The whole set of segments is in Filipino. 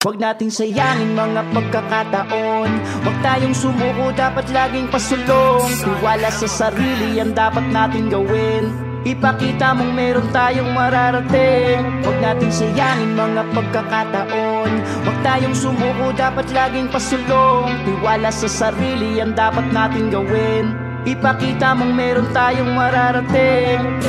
Huwag nating sayangin mga pagkakataon. Huwag tayong sumuko, dapat laging pasulong. Tiwala sa sarili, yan dapat natin gawin. Ipakita mong meron tayong mararating. Huwag nating sayangin mga pagkakataon. Huwag tayong sumuko, dapat laging pasulong. Tiwala sa sarili, yan dapat natin gawin. Ipakita mong meron tayong mararating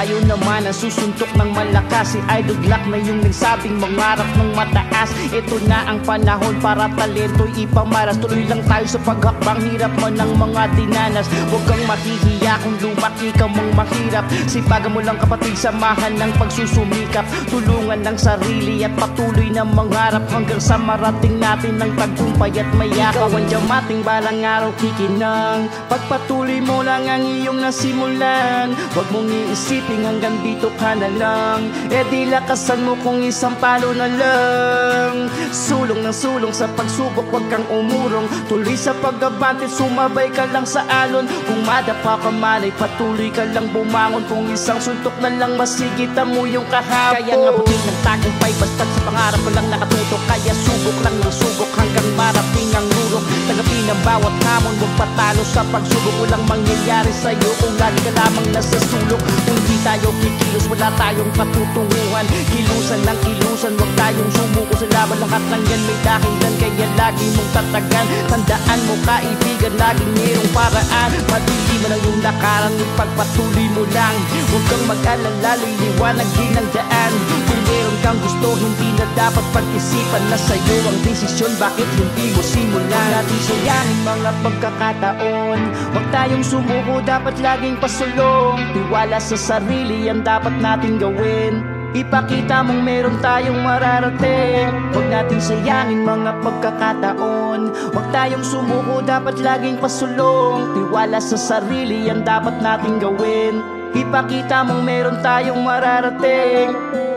tayo naman ang susuntok ng malakas. Si Idol Black na yung nagsabing mangarap ng mataas. Ito na ang panahon para talento ipamaras. Tuloy lang tayo sa paghakbang. Hirap man ng mga dinanas Huwag kang mahihiya kung lumaki ka mong mahirap. Sipagan mo lang kapatid samahan ng pagsusumikap. Tulungan ng sarili at patuloy na mangarap Hanggang sa marating natin ng tagumpay at mayakap Ikaw ang diamating balang araw kikinang. Pagpatuloy mo lang ang iyong nasimulan. Huwag mong iisip isipin hanggang dito ka na lang. E di lakasan mo kung isang palo na lang. Sulong ng sulong sa pagsubok Huwag kang umurong. Tuloy sa pagabante Sumabay ka lang sa alon. Kung madapa ka malay Patuloy ka lang bumangon. Kung isang suntok na lang Masigitan mo yung kahapon. Kaya nabuti ng tagumpay Basta't sa pangarap ko lang nakatutok Kaya subok lang ng subok Hanggang marating ang lurok Tanggapin ang bawat hamon Huwag patalo sa pagsubok. Walang mangyayari sa'yo Kung lagi ka lamang nasa sulok tayo kikilos, wala tayong patutunguhan Kilusan ng kilusan, wag tayong sumuko sa laban. Lahat ng yan may dahilan, kaya lagi mong tatagan. Tandaan mo kaibigan, laging mayroong paraan. Madidiman ang iyong lakaran, ipagpatuloy mo lang. Huwag kang mag-alala, liliwanag din ang daan hindi na sa'yo ang desisyon, bakit hindi mo simulan? Natin sayangin mga pagkakataon. Huwag tayong sumuko, dapat laging pasulong. Tiwala sa sarili ang dapat natin gawin. Ipakita mong meron tayong mararating. Huwag nating sayangin mga pagkakataon. Huwag tayong sumuko, dapat laging pasulong. Tiwala sa sarili ang dapat natin gawin. Ipakita mong meron tayong mararating